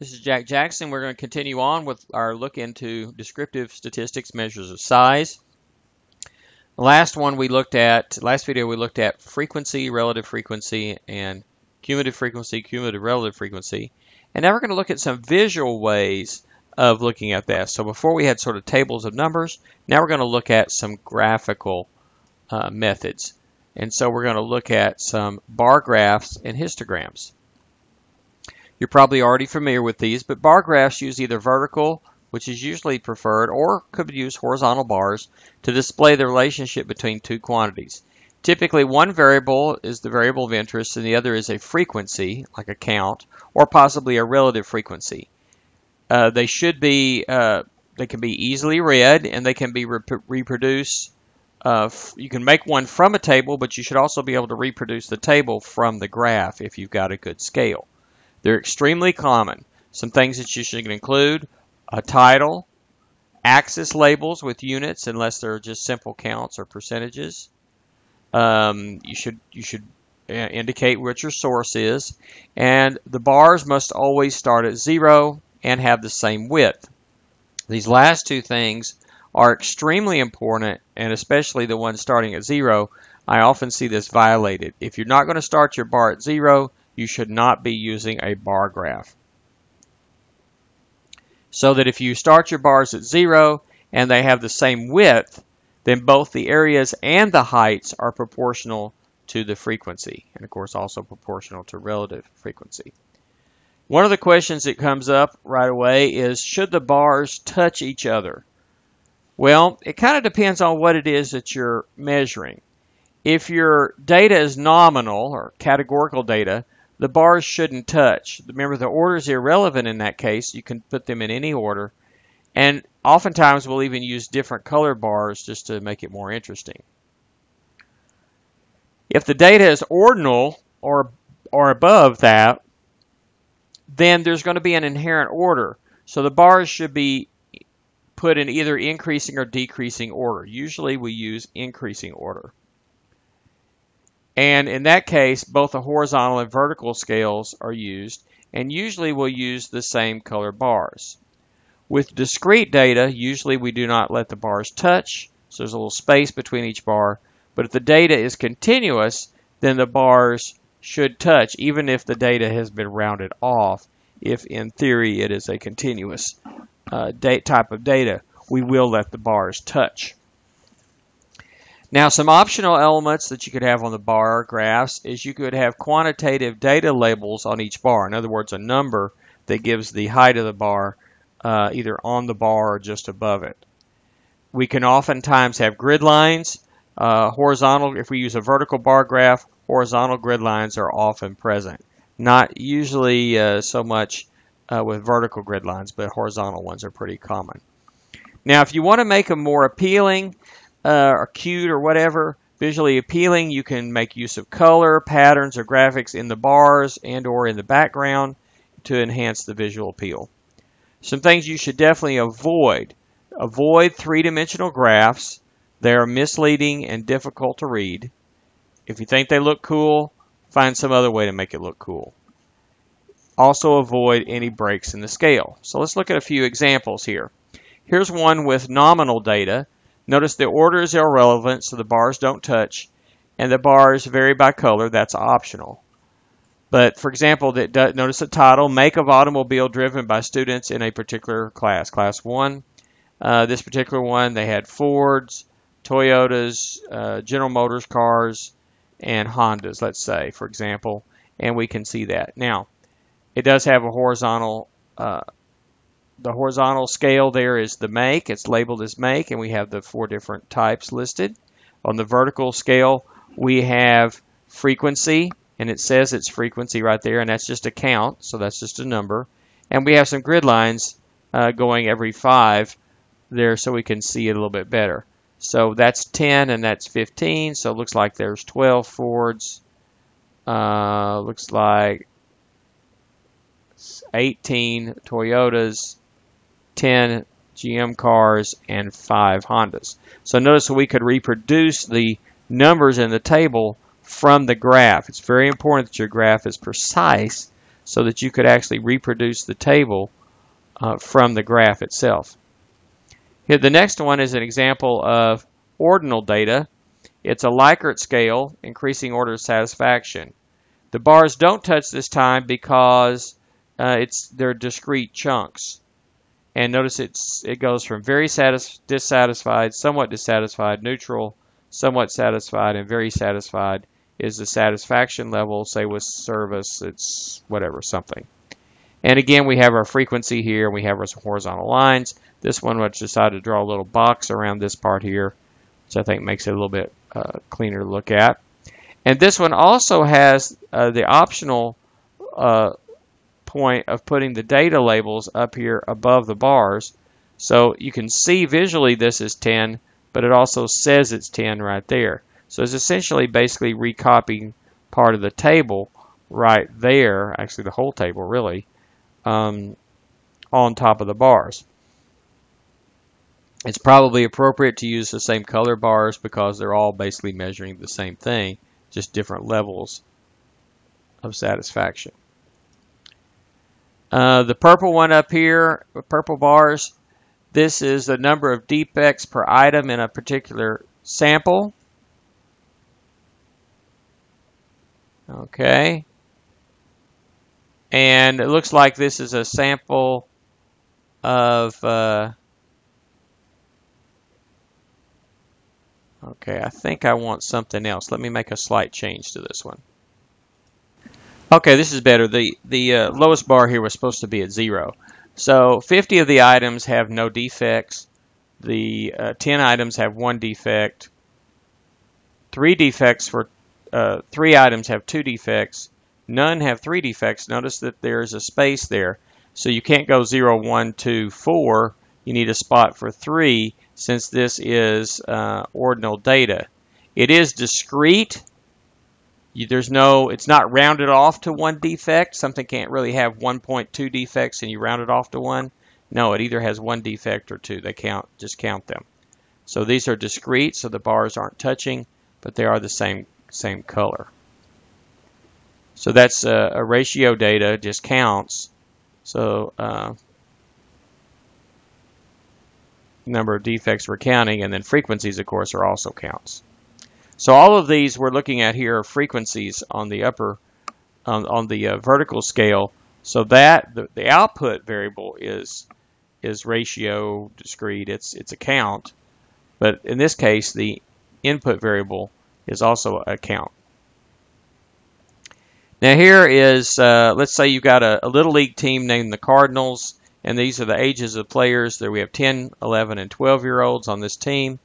This is Jack Jackson. We're going to continue on with our look into descriptive statistics measures of size. The last one we looked at, last video we looked at frequency, relative frequency, and cumulative frequency, cumulative relative frequency. And now we're going to look at some visual ways of looking at that. So before we had sort of tables of numbers, now we're going to look at some graphical uh, methods. And so we're going to look at some bar graphs and histograms. You're probably already familiar with these, but bar graphs use either vertical, which is usually preferred, or could use horizontal bars to display the relationship between two quantities. Typically, one variable is the variable of interest and the other is a frequency, like a count, or possibly a relative frequency. Uh, they should be, uh, they can be easily read and they can be rep reproduced. Uh, you can make one from a table, but you should also be able to reproduce the table from the graph if you've got a good scale. They're extremely common. Some things that you should include a title, axis labels with units unless they're just simple counts or percentages. Um, you should you should uh, indicate what your source is, and the bars must always start at zero and have the same width. These last two things are extremely important, and especially the one starting at zero. I often see this violated. If you're not going to start your bar at zero, you should not be using a bar graph. So that if you start your bars at zero and they have the same width, then both the areas and the heights are proportional to the frequency, and of course also proportional to relative frequency. One of the questions that comes up right away is, should the bars touch each other? Well, it kind of depends on what it is that you're measuring. If your data is nominal or categorical data, the bars shouldn't touch. Remember, the order is irrelevant in that case. You can put them in any order. And oftentimes we'll even use different color bars just to make it more interesting. If the data is ordinal or, or above that, then there's going to be an inherent order. So the bars should be put in either increasing or decreasing order. Usually we use increasing order. And in that case, both the horizontal and vertical scales are used, and usually we'll use the same color bars. With discrete data, usually we do not let the bars touch, so there's a little space between each bar. But if the data is continuous, then the bars should touch, even if the data has been rounded off. If in theory it is a continuous uh, type of data, we will let the bars touch. Now, some optional elements that you could have on the bar graphs is you could have quantitative data labels on each bar. In other words, a number that gives the height of the bar uh, either on the bar or just above it. We can oftentimes have grid lines. Uh, horizontal, if we use a vertical bar graph, horizontal grid lines are often present. Not usually uh, so much uh, with vertical grid lines, but horizontal ones are pretty common. Now, if you want to make them more appealing, uh, or cute or whatever, visually appealing, you can make use of color, patterns, or graphics in the bars and or in the background to enhance the visual appeal. Some things you should definitely avoid. Avoid three-dimensional graphs. They are misleading and difficult to read. If you think they look cool, find some other way to make it look cool. Also avoid any breaks in the scale. So let's look at a few examples here. Here's one with nominal data Notice the order is irrelevant, so the bars don't touch, and the bars vary by color. That's optional. But for example, that notice the title, Make of Automobile Driven by Students in a Particular Class, Class 1. Uh, this particular one, they had Fords, Toyotas, uh, General Motors cars, and Hondas, let's say, for example. And we can see that. Now, it does have a horizontal uh, the horizontal scale there is the make. It's labeled as make, and we have the four different types listed. On the vertical scale, we have frequency, and it says it's frequency right there, and that's just a count, so that's just a number. And we have some grid lines uh, going every five there so we can see it a little bit better. So that's 10 and that's 15, so it looks like there's 12 Fords. Uh, looks like 18 Toyotas, 10 GM cars, and 5 Hondas. So notice we could reproduce the numbers in the table from the graph. It's very important that your graph is precise so that you could actually reproduce the table uh, from the graph itself. Here, the next one is an example of ordinal data. It's a Likert scale, increasing order of satisfaction. The bars don't touch this time because uh, it's they're discrete chunks. And notice it's it goes from very satis dissatisfied, somewhat dissatisfied, neutral, somewhat satisfied, and very satisfied is the satisfaction level. Say with service, it's whatever, something. And again, we have our frequency here, and we have our horizontal lines. This one, I decided to draw a little box around this part here, which I think makes it a little bit uh, cleaner to look at. And this one also has uh, the optional uh, point of putting the data labels up here above the bars. So you can see visually this is 10, but it also says it's 10 right there. So it's essentially basically recopying part of the table right there, actually the whole table really, um, on top of the bars. It's probably appropriate to use the same color bars because they're all basically measuring the same thing, just different levels of satisfaction. Uh, the purple one up here, purple bars, this is the number of defects per item in a particular sample. Okay. And it looks like this is a sample of, uh, okay, I think I want something else. Let me make a slight change to this one. Okay, this is better. The, the uh, lowest bar here was supposed to be at zero. So 50 of the items have no defects. The uh, 10 items have one defect. Three defects for uh, three items have two defects. None have three defects. Notice that there's a space there. So you can't go 0, 1, 2, 4. You need a spot for 3 since this is uh, ordinal data. It is discrete. There's no, it's not rounded off to one defect. Something can't really have 1.2 defects and you round it off to one. No, it either has one defect or two. They count, just count them. So these are discrete, so the bars aren't touching, but they are the same same color. So that's a, a ratio data, just counts. So uh, number of defects we're counting, and then frequencies, of course, are also counts. So all of these we're looking at here are frequencies on the upper, on, the uh, vertical scale. So that the, the output variable is is ratio discrete. It's it's a count, but in this case the input variable is also a count. Now here is, uh, let's say you've got a, a, Little League team named the Cardinals, and these are the ages of players. There we have 10, 11, and 12 year olds on this team.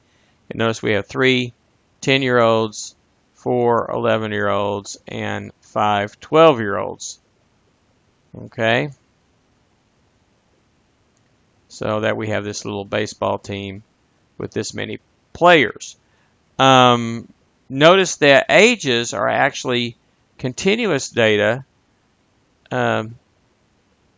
And notice we have three 10 year olds, four 11 year olds, and five 12 year olds. Okay. So that we have this little baseball team with this many players. Um, notice that ages are actually continuous data. Um,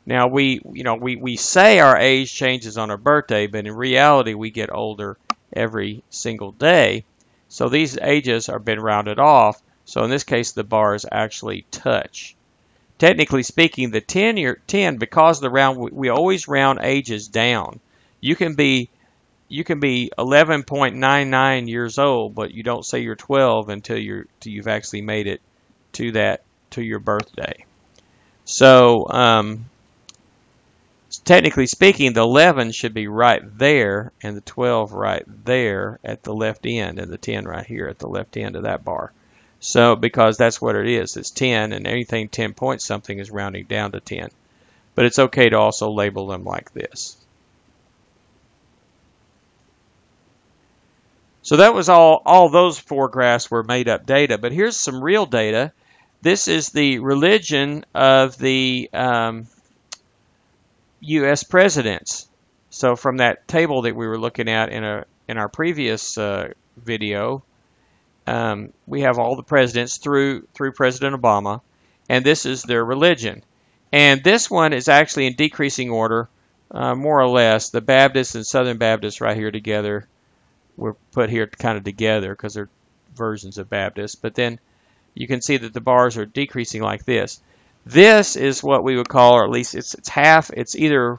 now we, you know, we, we say our age changes on our birthday, but in reality we get older every single day. So these ages are been rounded off. So in this case, the bars actually touch. Technically speaking, the 10 year 10 because the round we, always round ages down. You can be you can be 11.99 years old, but you don't say you're 12 until you're until you've actually made it to that to your birthday. So, um, technically speaking, the 11 should be right there, and the 12 right there at the left end, and the 10 right here at the left end of that bar. So, because that's what it is, it's 10, and anything 10 point something is rounding down to 10. But it's okay to also label them like this. So that was all, all those four graphs were made up data. But here's some real data. This is the religion of the um, U.S. presidents. So from that table that we were looking at in, a, in our previous uh, video, um, we have all the presidents through, through President Obama, and this is their religion. And this one is actually in decreasing order, uh, more or less. The Baptists and Southern Baptists right here together were put here kind of together because they're versions of Baptists. But then you can see that the bars are decreasing like this. This is what we would call, or at least it's, it's half, it's either,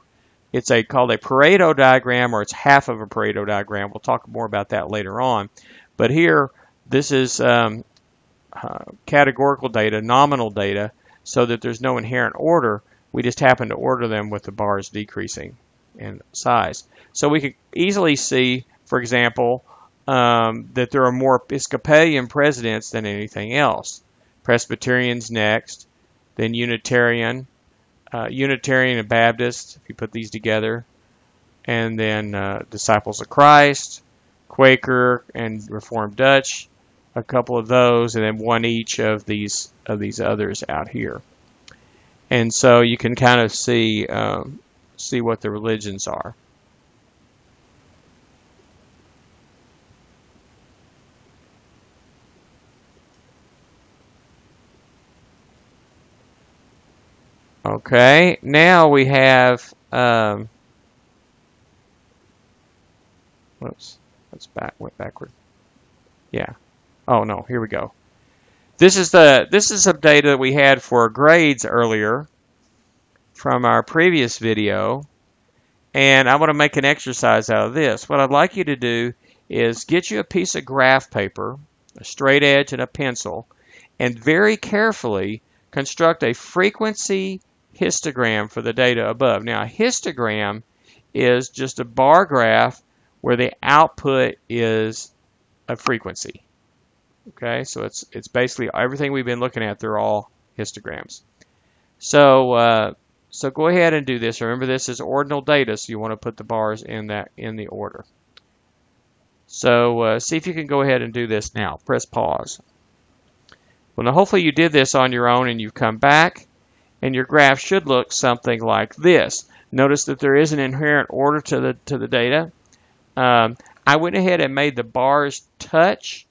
it's a called a Pareto diagram or it's half of a Pareto diagram. We'll talk more about that later on. But here, this is um, uh, categorical data, nominal data, so that there's no inherent order. We just happen to order them with the bars decreasing in size. So we could easily see, for example, um, that there are more Episcopalian presidents than anything else. Presbyterians next, then Unitarian, uh, Unitarian and Baptist, if you put these together, and then uh, Disciples of Christ, Quaker, and Reformed Dutch, a couple of those, and then one each of these of these others out here. And so you can kind of see um, see what the religions are. Okay, now we have, um, whoops, that's back, went backward. Yeah. Oh no, here we go. This is the this is some data that we had for grades earlier from our previous video. And I want to make an exercise out of this. What I'd like you to do is get you a piece of graph paper, a straight edge and a pencil, and very carefully construct a frequency histogram for the data above. Now, a histogram is just a bar graph where the output is a frequency. Okay, so it's it's basically everything we've been looking at. They're all histograms. So uh, so go ahead and do this. Remember, this is ordinal data, so you want to put the bars in that in the order. So uh, see if you can go ahead and do this now. Press pause. Well, now hopefully you did this on your own and you've come back and your graph should look something like this. Notice that there is an inherent order to the to the data. Um, I went ahead and made the bars touch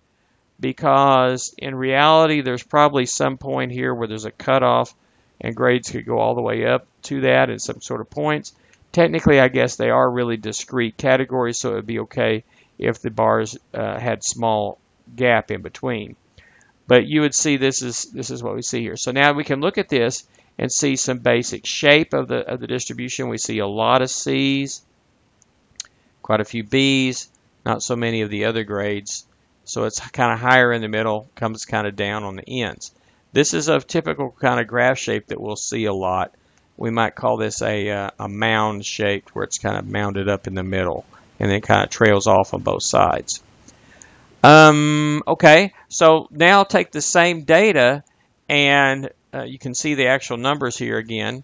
because in reality there's probably some point here where there's a cutoff and grades could go all the way up to that at some sort of points. Technically, I guess they are really discrete categories, so it would be okay if the bars uh, had small gap in between. But you would see this is this is what we see here. So now we can look at this and see some basic shape of the, of the distribution. We see a lot of C's, quite a few B's, not so many of the other grades. So it's kind of higher in the middle, comes kind of down on the ends. This is a typical kind of graph shape that we'll see a lot. We might call this a, uh, a mound shape where it's kind of mounded up in the middle and then kind of trails off on both sides. Um, okay, so now take the same data and uh, you can see the actual numbers here again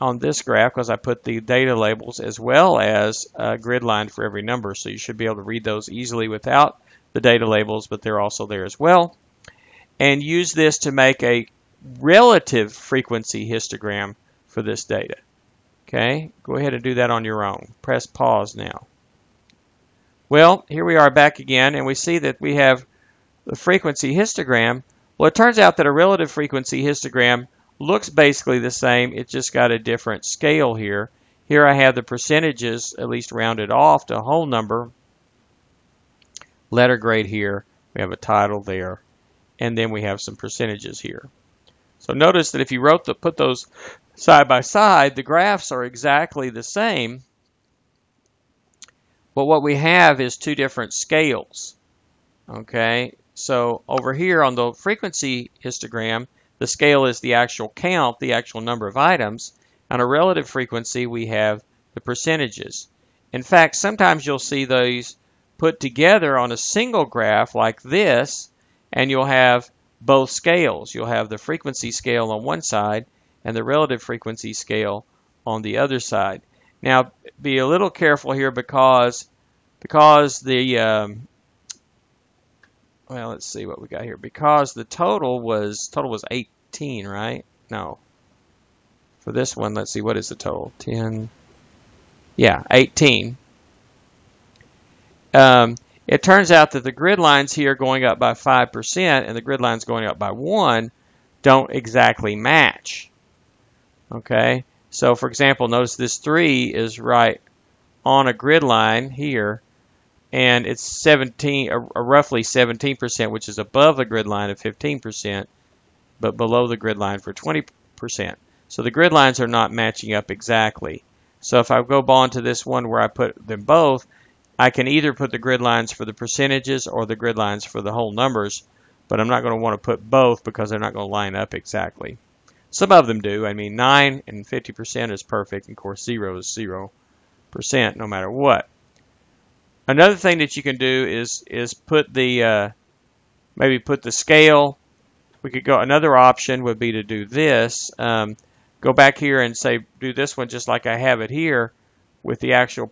on this graph because I put the data labels as well as a grid line for every number. So you should be able to read those easily without the data labels, but they're also there as well. And use this to make a relative frequency histogram for this data. Okay, go ahead and do that on your own. Press pause now. Well, here we are back again, and we see that we have the frequency histogram well, it turns out that a relative frequency histogram looks basically the same. It's just got a different scale here. Here I have the percentages at least rounded off to a whole number. Letter grade here. We have a title there. And then we have some percentages here. So notice that if you wrote the, put those side by side, the graphs are exactly the same. But what we have is two different scales. Okay, so over here on the frequency histogram, the scale is the actual count, the actual number of items. On a relative frequency, we have the percentages. In fact, sometimes you'll see those put together on a single graph like this, and you'll have both scales. You'll have the frequency scale on one side and the relative frequency scale on the other side. Now, be a little careful here because because the um, well, let's see what we got here. Because the total was total was 18, right? No. For this one, let's see, what is the total? 10. Yeah, 18. Um, it turns out that the grid lines here going up by 5% and the grid lines going up by 1 don't exactly match. Okay? So, for example, notice this 3 is right on a grid line here, and it's 17, a, a roughly 17%, which is above the grid line of 15%, but below the grid line for 20 percent. So the grid lines are not matching up exactly. So if I go on to this one where I put them both, I can either put the grid lines for the percentages or the grid lines for the whole numbers, but I'm not going to want to put both because they're not going to line up exactly. Some of them do. I mean, 9 and 50% is perfect, and of course 0 is 0% no matter what. Another thing that you can do is is put the uh, maybe put the scale. We could go. Another option would be to do this. Um, go back here and say do this one just like I have it here with the actual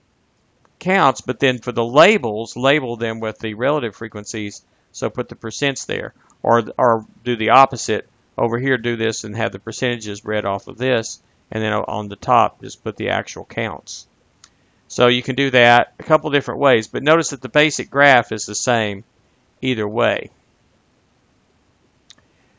counts, but then for the labels, label them with the relative frequencies. So put the percents there, or or do the opposite over here. Do this and have the percentages read off of this, and then on the top just put the actual counts. So you can do that a couple different ways, but notice that the basic graph is the same either way.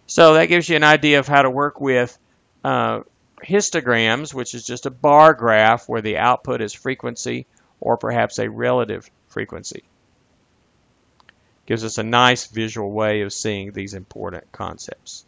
So that gives you an idea of how to work with uh, histograms, which is just a bar graph where the output is frequency or perhaps a relative frequency. Gives us a nice visual way of seeing these important concepts.